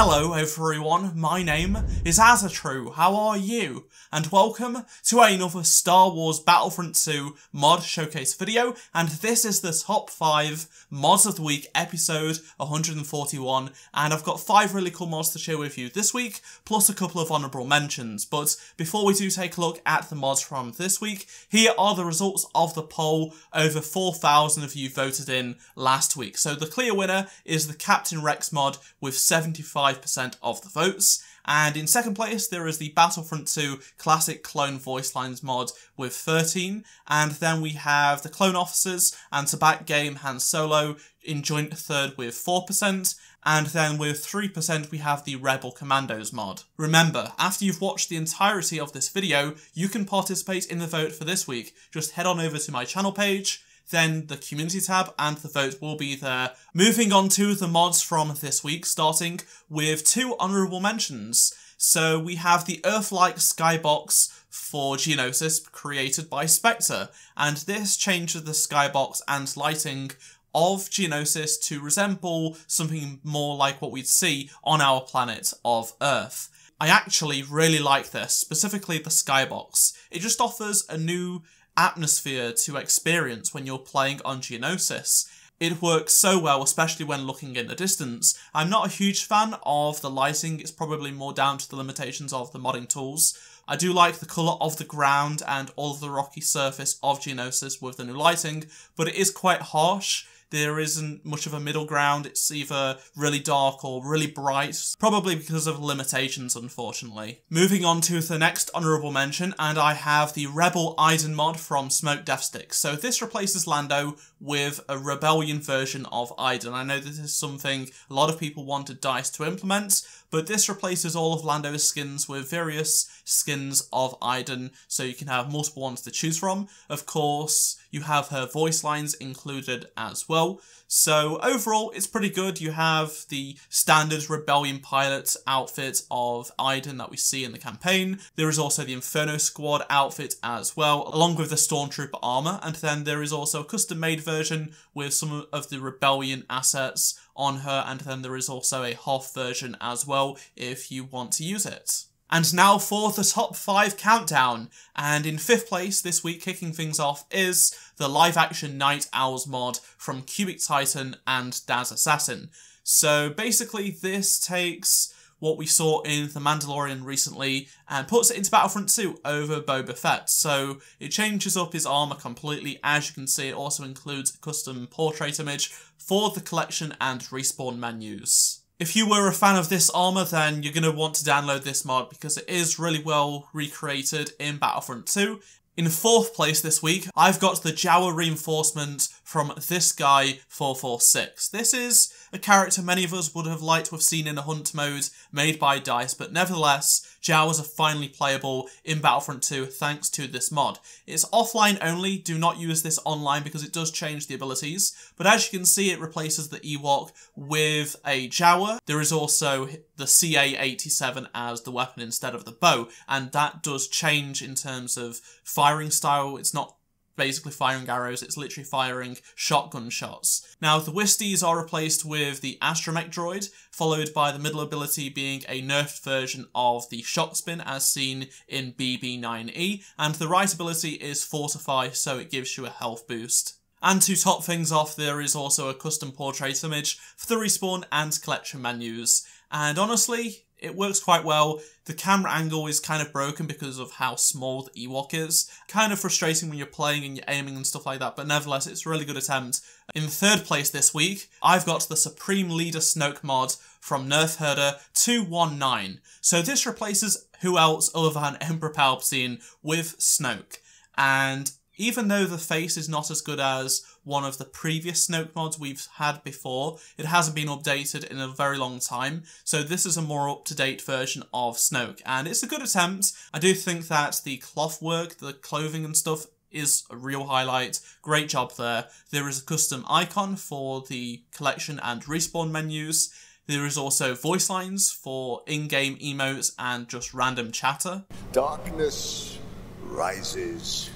Hello everyone, my name is AZZATRU, how are you? And welcome to another Star Wars Battlefront 2 mod showcase video, and this is the top 5 mods of the week episode 141, and I've got 5 really cool mods to share with you this week, plus a couple of honourable mentions, but before we do take a look at the mods from this week, here are the results of the poll. Over 4,000 of you voted in last week. So the clear winner is the Captain Rex mod with 75 5% of the votes. And in second place, there is the Battlefront 2 Classic Clone Voice Lines mod with 13. And then we have the Clone Officers and Tabak Game Han Solo in joint third with 4%. And then with 3% we have the Rebel Commandos mod. Remember, after you've watched the entirety of this video, you can participate in the vote for this week. Just head on over to my channel page, then the community tab and the vote will be there. Moving on to the mods from this week, starting with two honourable mentions. So we have the Earth-like skybox for Geonosis created by Spectre, and this changes the skybox and lighting of Geonosis to resemble something more like what we'd see on our planet of Earth. I actually really like this, specifically the skybox. It just offers a new atmosphere to experience when you're playing on Geonosis. It works so well, especially when looking in the distance. I'm not a huge fan of the lighting, it's probably more down to the limitations of the modding tools. I do like the colour of the ground and all of the rocky surface of Geonosis with the new lighting, but it is quite harsh there isn't much of a middle ground. It's either really dark or really bright, probably because of limitations, unfortunately. Moving on to the next honourable mention, and I have the Rebel Iden mod from Smoke Deathstick. So this replaces Lando with a Rebellion version of Iden. I know this is something a lot of people wanted DICE to implement, but this replaces all of Lando's skins with various skins of Iden, so you can have multiple ones to choose from. Of course, you have her voice lines included as well. So overall, it's pretty good. You have the standard Rebellion pilot outfit of Iden that we see in the campaign. There is also the Inferno Squad outfit as well, along with the Stormtrooper armor. And then there is also a custom-made version with some of the Rebellion assets on her. And then there is also a Hoth version as well if you want to use it. And now for the top 5 countdown. And in 5th place this week, kicking things off, is the live action Nite Owls mod from Cubic Titan and Daz Assassin. So basically, this takes what we saw in The Mandalorian recently and puts it into Battlefront 2 over Boba Fett. So it changes up his armor completely. As you can see, it also includes a custom portrait image for the collection and respawn menus. If you were a fan of this armor, then you're going to want to download this mod because it is really well recreated in Battlefront 2. In fourth place this week, I've got the Jawa reinforcement from this guy 446. This is a character many of us would have liked to have seen in a hunt mode made by DICE, but nevertheless, Jawas are finally playable in Battlefront 2 thanks to this mod. It's offline only, do not use this online because it does change the abilities, but as you can see it replaces the Ewok with a Jawa. There is also the CA-87 as the weapon instead of the bow, and that does change in terms of firing style. It's not basically firing arrows, it's literally firing shotgun shots. Now, the Wisties are replaced with the Astromech droid, followed by the middle ability being a nerfed version of the Shock Spin as seen in BB9E, and the right ability is Fortify, so it gives you a health boost. And to top things off, there is also a custom portrait image for the respawn and collection menus. And honestly, it works quite well. The camera angle is kind of broken because of how small the Ewok is. Kind of frustrating when you're playing and you're aiming and stuff like that, but nevertheless, it's a really good attempt. In third place this week, I've got the Supreme Leader Snoke mod from Nerf Herder 219. So this replaces who else other than Emperor Palpatine with Snoke. And even though the face is not as good as one of the previous Snoke mods we've had before, it hasn't been updated in a very long time, so this is a more up-to-date version of Snoke, and it's a good attempt. I do think that the cloth work, the clothing and stuff is a real highlight. Great job there. There is a custom icon for the collection and respawn menus. There is also voice lines for in-game emotes and just random chatter. Darkness rises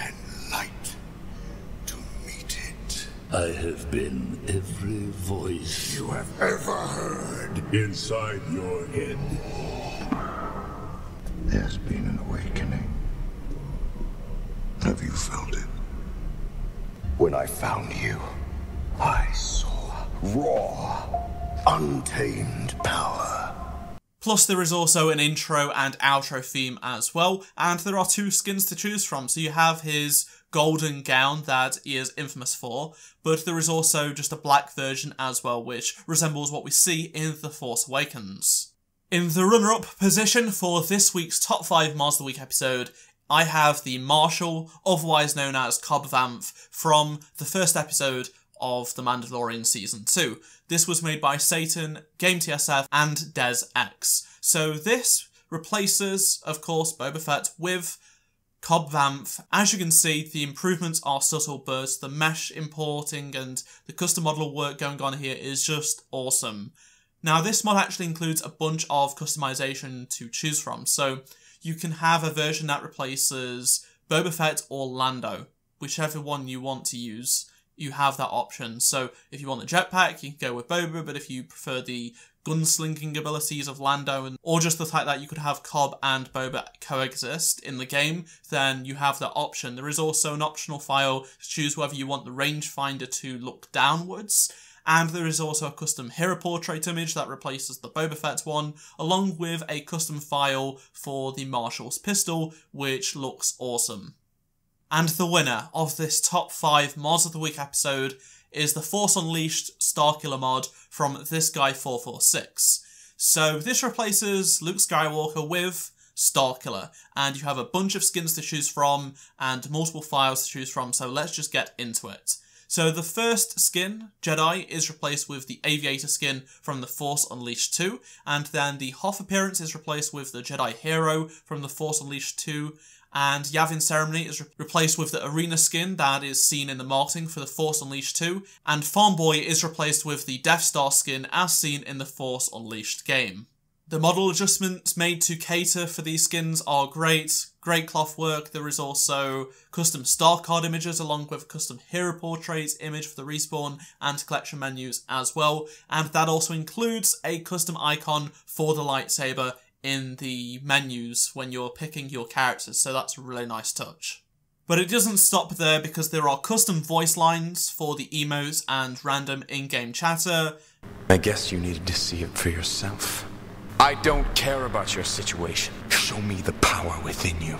and light to meet it. I have been every voice you have ever heard inside your head. There's been an awakening. Have you felt it? When I found you, I saw raw, untamed power. Plus, there is also an intro and outro theme as well, and there are two skins to choose from. So you have his golden gown that he is infamous for, but there is also just a black version as well, which resembles what we see in The Force Awakens. In the runner-up position for this week's top 5 Mars of the Week episode, I have the Marshal, otherwise known as Cobb Vanth, from the first episode of The Mandalorian Season 2. This was made by Satan, Game TSF, and Des X. So this replaces, of course, Boba Fett with Cobb Vanth. As you can see, the improvements are subtle, but the mesh importing and the custom model work going on here is just awesome. Now, this mod actually includes a bunch of customization to choose from, so you can have a version that replaces Boba Fett or Lando, whichever one you want to use you have that option. So if you want the jetpack, you can go with Boba, but if you prefer the gunslinging abilities of Lando, and, or just the fact that you could have Cobb and Boba coexist in the game, then you have that option. There is also an optional file to choose whether you want the rangefinder to look downwards, and there is also a custom hero portrait image that replaces the Boba Fett one, along with a custom file for the Marshal's pistol, which looks awesome. And the winner of this top 5 Mods of the Week episode is the Force Unleashed Starkiller mod from This Guy 446. So this replaces Luke Skywalker with Starkiller, and you have a bunch of skins to choose from and multiple files to choose from, so let's just get into it. So the first skin, Jedi, is replaced with the Aviator skin from The Force Unleashed 2, and then the Hoth appearance is replaced with the Jedi Hero from The Force Unleashed 2, and Yavin Ceremony is re replaced with the arena skin that is seen in the marketing for the Force Unleashed 2, and Farm Boy is replaced with the Death Star skin as seen in the Force Unleashed game. The model adjustments made to cater for these skins are great, great cloth work. There is also custom star card images along with custom hero portraits image for the respawn and collection menus as well. And that also includes a custom icon for the lightsaber in the menus when you're picking your characters, so that's a really nice touch. But it doesn't stop there because there are custom voice lines for the emotes and random in-game chatter. I guess you needed to see it for yourself. I don't care about your situation. Show me the power within you.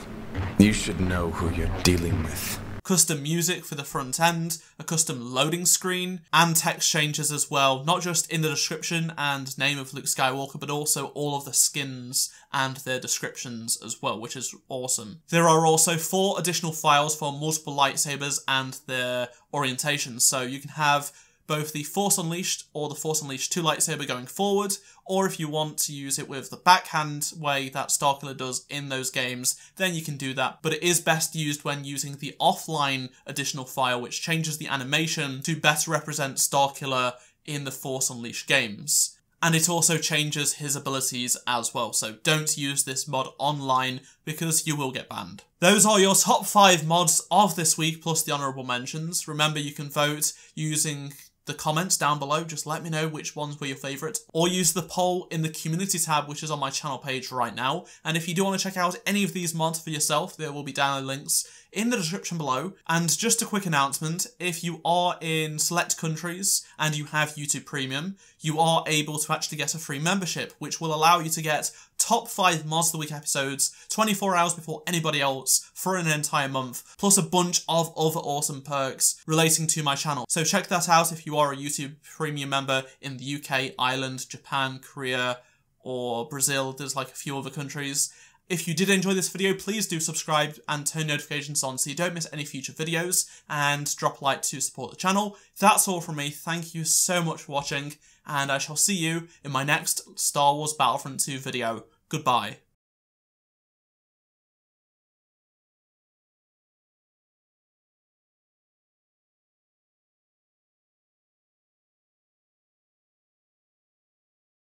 You should know who you're dealing with custom music for the front end, a custom loading screen, and text changes as well, not just in the description and name of Luke Skywalker, but also all of the skins and their descriptions as well, which is awesome. There are also four additional files for multiple lightsabers and their orientations, so you can have both the Force Unleashed or the Force Unleashed 2 lightsaber going forward, or if you want to use it with the backhand way that Starkiller does in those games, then you can do that. But it is best used when using the offline additional file, which changes the animation to better represent Starkiller in the Force Unleashed games. And it also changes his abilities as well, so don't use this mod online because you will get banned. Those are your top 5 mods of this week plus the honourable mentions. Remember you can vote using the comments down below. Just let me know which ones were your favourite. Or use the poll in the community tab, which is on my channel page right now. And if you do want to check out any of these mods for yourself, there will be download links in the description below. And just a quick announcement, if you are in select countries and you have YouTube Premium, you are able to actually get a free membership, which will allow you to get top 5 Mods of the Week episodes 24 hours before anybody else for an entire month, plus a bunch of other awesome perks relating to my channel. So check that out if you are a YouTube Premium member in the UK, Ireland, Japan, Korea, or Brazil. There's like a few other countries. If you did enjoy this video, please do subscribe and turn notifications on so you don't miss any future videos and drop a like to support the channel. That's all from me. Thank you so much for watching and I shall see you in my next Star Wars Battlefront 2 video. Goodbye.